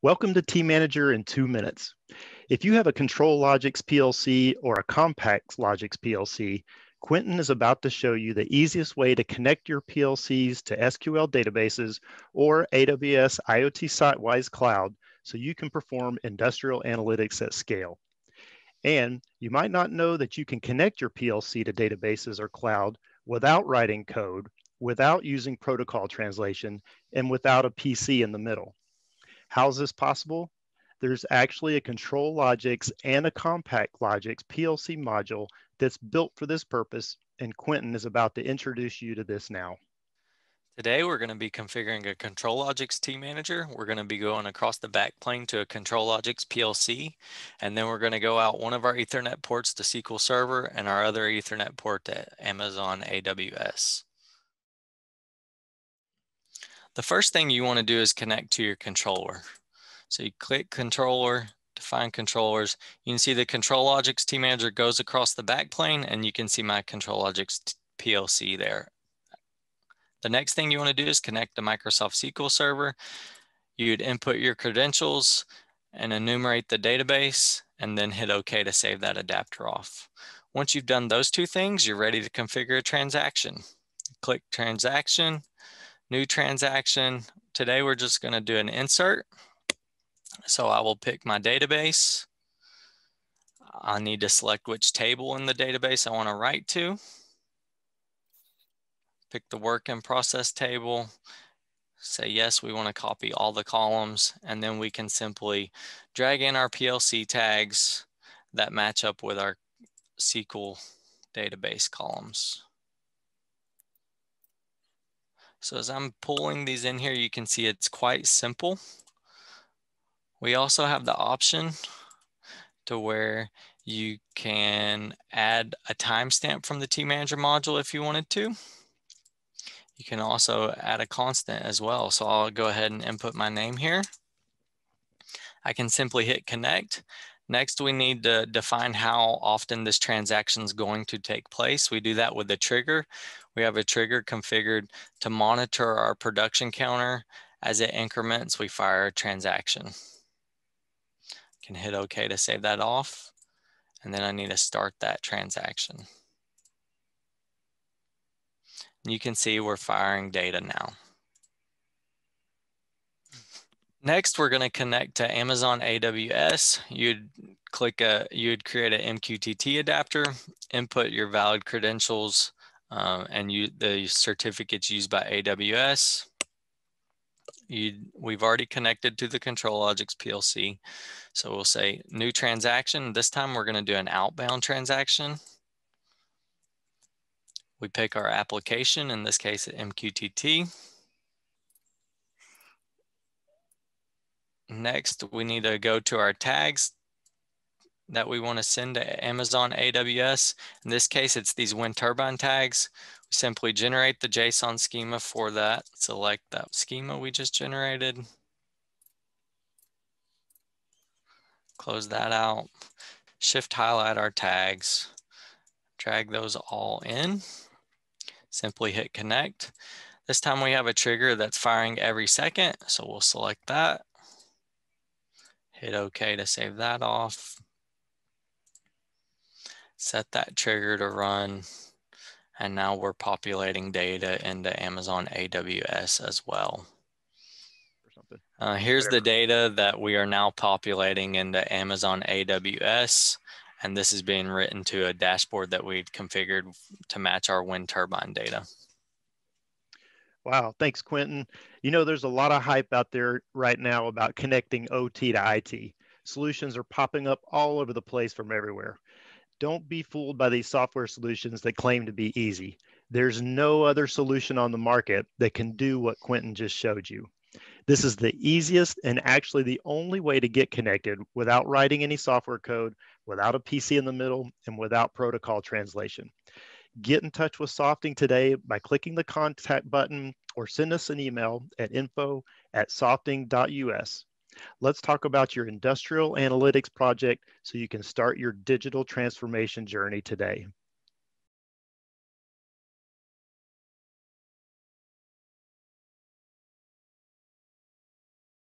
Welcome to tManager in two minutes. If you have a ControlLogix PLC or a CompactLogix PLC, Quentin is about to show you the easiest way to connect your PLCs to SQL databases or AWS IoT Sitewise Cloud so you can perform industrial analytics at scale. And you might not know that you can connect your PLC to databases or cloud without writing code, without using protocol translation, and without a PC in the middle. How is this possible? There's actually a ControlLogix and a CompactLogix PLC module that's built for this purpose, and Quentin is about to introduce you to this now. Today, we're going to be configuring a ControlLogix tManager. We're going to be going across the backplane to a ControlLogix PLC, and then we're going to go out one of our Ethernet ports to SQL Server and our other Ethernet port to Amazon AWS. The first thing you want to do is connect to your controller. So you click controller, define controllers. You can see the ControlLogix tManager goes across the backplane and you can see my ControlLogix PLC there. The next thing you want to do is connect to Microsoft SQL Server. You'd input your credentials and enumerate the database and then hit OK to save that adapter off. Once you've done those two things, you're ready to configure a transaction. Click transaction new transaction. Today we're just going to do an insert. So I will pick my database. I need to select which table in the database I want to write to. Pick the work in process table. Say yes, we want to copy all the columns and then we can simply drag in our PLC tags that match up with our SQL database columns. So as I'm pulling these in here, you can see it's quite simple. We also have the option to where you can add a timestamp from the tManager module if you wanted to. You can also add a constant as well. So I'll go ahead and input my name here. I can simply hit connect. Next, we need to define how often this transaction is going to take place. We do that with a trigger. We have a trigger configured to monitor our production counter. As it increments, we fire a transaction. Can hit OK to save that off. And then I need to start that transaction. You can see we're firing data now. Next, we're going to connect to Amazon AWS. You'd click a, you'd create an MQTT adapter, input your valid credentials um, and you, the certificates used by AWS. You, we've already connected to the Control ControlLogix PLC. So we'll say new transaction. This time we're going to do an outbound transaction. We pick our application, in this case MQTT. Next, we need to go to our tags that we want to send to Amazon AWS. In this case, it's these wind turbine tags. We simply generate the JSON schema for that. Select that schema we just generated. Close that out. Shift highlight our tags. Drag those all in. Simply hit connect. This time we have a trigger that's firing every second. So we'll select that. Hit OK to save that off set that trigger to run. And now we're populating data into Amazon AWS as well. Uh, here's the data that we are now populating into Amazon AWS. And this is being written to a dashboard that we configured to match our wind turbine data. Wow, thanks, Quentin. You know, there's a lot of hype out there right now about connecting OT to IT. Solutions are popping up all over the place from everywhere. Don't be fooled by these software solutions that claim to be easy. There's no other solution on the market that can do what Quentin just showed you. This is the easiest and actually the only way to get connected without writing any software code, without a PC in the middle, and without protocol translation. Get in touch with Softing today by clicking the contact button or send us an email at info at softing.us. Let's talk about your industrial analytics project so you can start your digital transformation journey today.